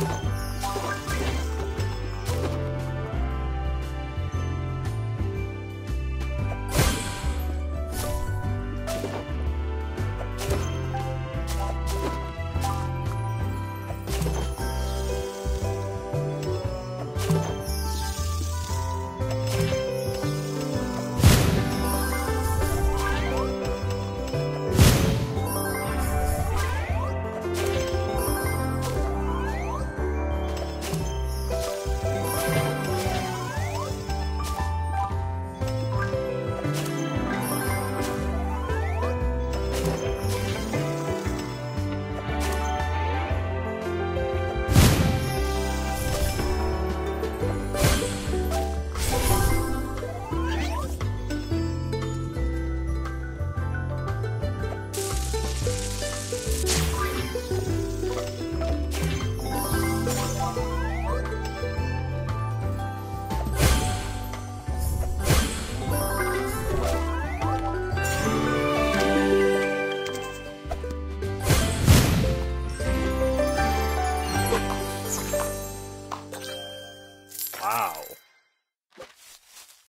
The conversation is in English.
you Wow.